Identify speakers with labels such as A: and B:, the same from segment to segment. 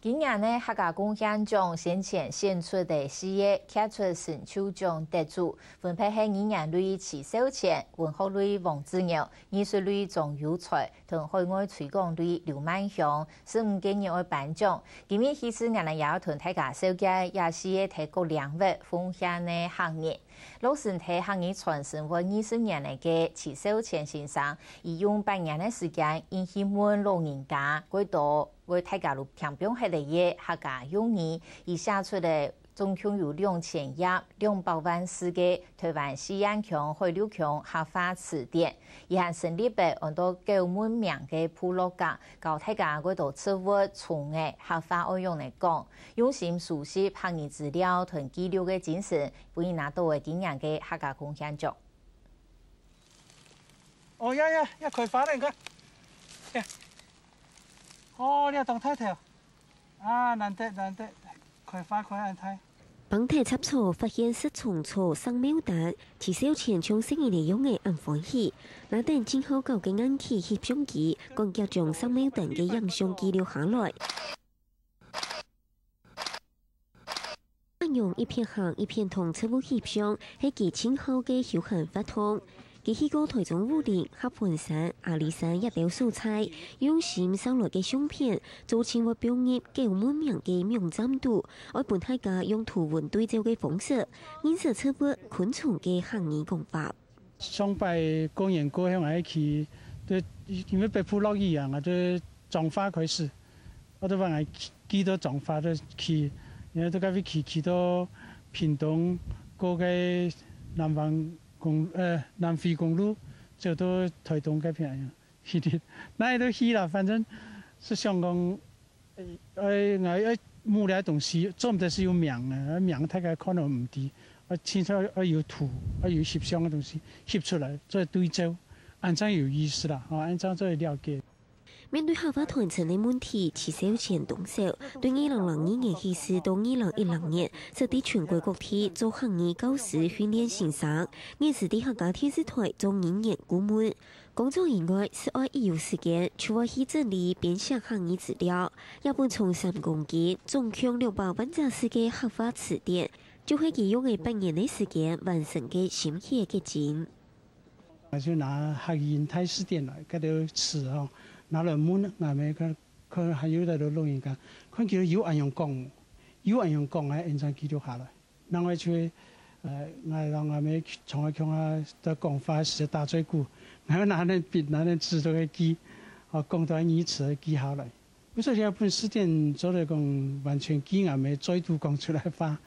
A: 今年呢，客家贡献奖先前选出的四个杰出神秋奖得主，分别是艺人类齐秀前、文学类王子尧、艺术类钟有才同海外推广类刘曼雄，是五个人的颁奖。今年其实两人也要同大家收介，也是提高两位奉献的行业。老师提行业传承过二十年来的齐秀全先生，已用半年的时间引起满老人家归多。为大家录强兵系的嘢客家用语，而写出的总共有两千页、两百万字嘅台湾西安腔、海陆腔客话词典，而还成立了很多九门名嘅部落格，教大家嗰度词汇从嘅客话爱用嚟讲，用心熟悉客语资料同记录嘅精神，为拿到嘅经验嘅客家贡献奖。
B: 哦呀呀，呀开发嚟个，呀！哦，你要当太太啊？难得难得，快发快安太。
C: 帮太插错，发现是虫错生苗蛋，至少前从生意利用嘅安欢喜。那等今后搞嘅安器翕相机，更加将生苗蛋嘅影像记录下来。用一片行一片同车部翕相，系几千号嘅休闲发通。佢去过台中武林、合盘山、阿里山一条素材，用心收来嘅相片，做成为表演够满名嘅名展度。我本大家用图文对照嘅方式，颜色测不昆虫嘅行业功法。
B: 上拜公园过向爱去，对，因为被捕落一样啊，就种花开始，我都往爱几多种花都去，然后都该去去到屏东过个南方。公呃南非公路走到台东嗰片啊，去啲，那都去了。反正是香港，诶我诶木料东西，做唔得是有名啊，名大概可能唔低，啊，清楚啊有土啊有摄像嘅东西，摄出来再对照，按照有意思啦，啊，按照再了解。
C: 面对合法团成的问题，齐少前动手，对二零零二年起始到二零一零年，设立全国各地做行业教师训练先生，也是伫客家电视台做演员顾问。工作以外，是爱业余时间，除了去整理编写行业资料，也不从三公斤，总共六百万字时间合法词典，就会利用嘅半年的时间完成嘅心血结晶。
B: 我就拿客人台词典来，嗰条词哦。拿来问外面看，看还有在度录音讲，看叫有安样讲，有安样讲诶，印象记录下来。另外就，呃，我让外面从来讲啊，的讲法是大嘴鼓，然后拿那笔拿那纸都给记，哦，讲到一词记下来。不说像本书店做来讲，完全记外面再度讲出来发。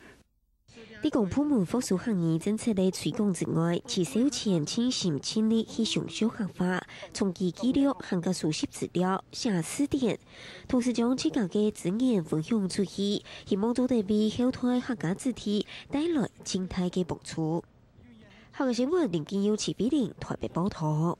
C: 啲公部门复苏行业政策的推广之外，其实有钱倾心倾力去上修合法，从其记录、行个熟悉资料、写词典，同时将自家嘅资源分享出去，希望做得比后台客家字体带来静态嘅帮助。下个新闻，林建佑、齐比林台北报道。